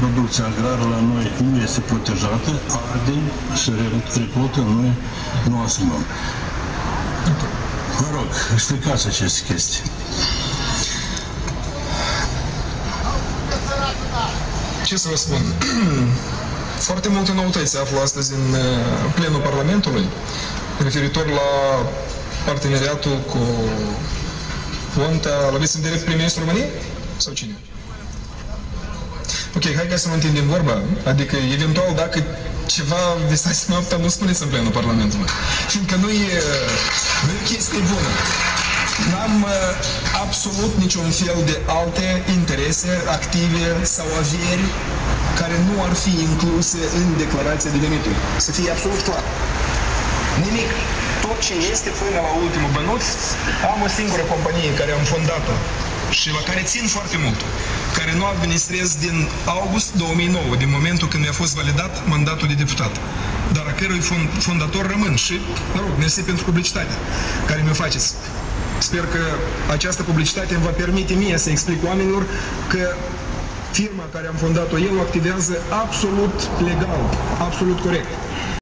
producția agrară la noi nu este protejată, arde și recoltă noi nu asumăm. Vă rog, explicați aceste chestii. Ce să vă spun? Foarte multe noutăți se află astăzi în uh, plenul Parlamentului referitor la parteneriatul cu Ponta, l-aveți în direct prim-ministru României? Sau cine? Ok, hai ca să nu întindem vorba. Adică, eventual, dacă ceva visați noaptea, nu spuneți în plenul Parlamentului. Fiindcă nu e, nu e chestie bună. N-am uh, absolut niciun fel de alte interese active sau averi care nu ar fi incluse în declarația de venituri. Să fie absolut clar. Nimic. Tot ce este până la ultimul bănuț, am o singură companie care am fondat-o și la care țin foarte mult, care nu administrez din august 2009, din momentul când mi-a fost validat mandatul de deputat, dar a cărui fondator rămân și, mă rog, mersi pentru publicitatea care mi-o faceți. Sper că această publicitate îmi va permite mie să explic oamenilor că firma care am fondat-o eu activează absolut legal, absolut corect.